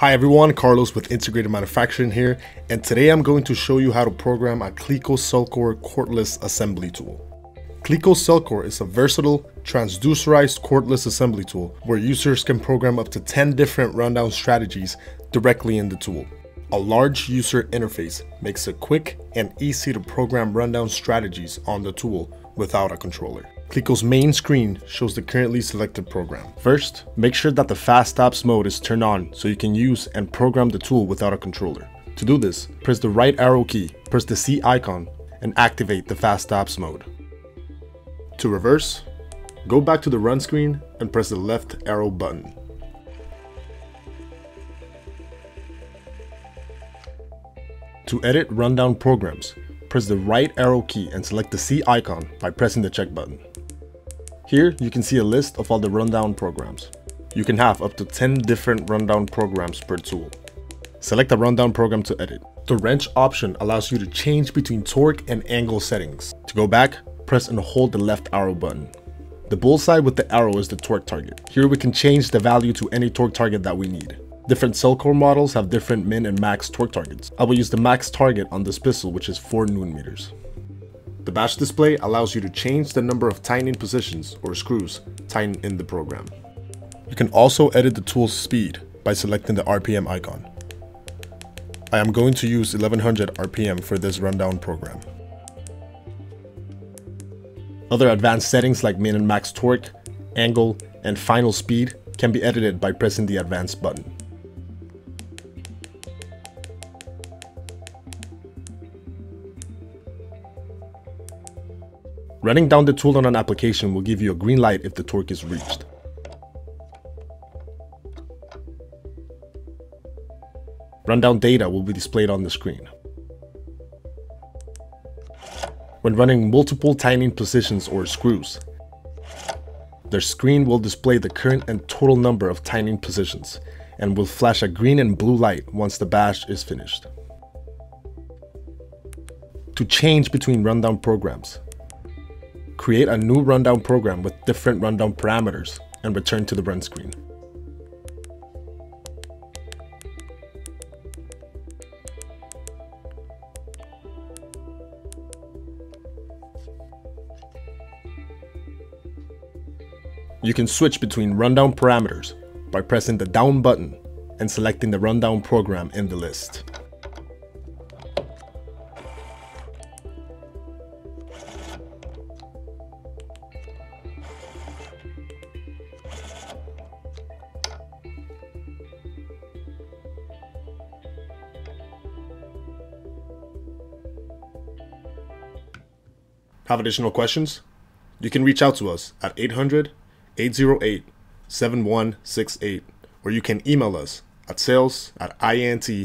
Hi everyone, Carlos with Integrated Manufacturing here, and today I'm going to show you how to program a Cleco Cellcore cordless assembly tool. Cleco Cellcore is a versatile, transducerized cordless assembly tool where users can program up to 10 different rundown strategies directly in the tool. A large user interface makes it quick and easy to program rundown strategies on the tool without a controller. Cleco's main screen shows the currently selected program. First, make sure that the FastApps mode is turned on so you can use and program the tool without a controller. To do this, press the right arrow key, press the C icon, and activate the FastApps mode. To reverse, go back to the run screen and press the left arrow button. To edit rundown programs, press the right arrow key and select the C icon by pressing the check button. Here, you can see a list of all the rundown programs. You can have up to 10 different rundown programs per tool. Select a rundown program to edit. The wrench option allows you to change between torque and angle settings. To go back, press and hold the left arrow button. The bullseye with the arrow is the torque target. Here we can change the value to any torque target that we need. Different Cellcore models have different min and max torque targets. I will use the max target on this pistol which is 4 newton meters. The batch display allows you to change the number of tightening positions or screws tightened in the program. You can also edit the tool's speed by selecting the RPM icon. I am going to use 1100 RPM for this rundown program. Other advanced settings like min and max torque, angle, and final speed can be edited by pressing the advanced button. Running down the tool on an application will give you a green light if the torque is reached. Rundown data will be displayed on the screen. When running multiple tightening positions or screws, the screen will display the current and total number of tightening positions and will flash a green and blue light once the batch is finished. To change between rundown programs, create a new rundown program with different rundown parameters, and return to the run screen. You can switch between rundown parameters by pressing the down button and selecting the rundown program in the list. Have additional questions? You can reach out to us at 800 808 7168 or you can email us at sales at intmfg.com.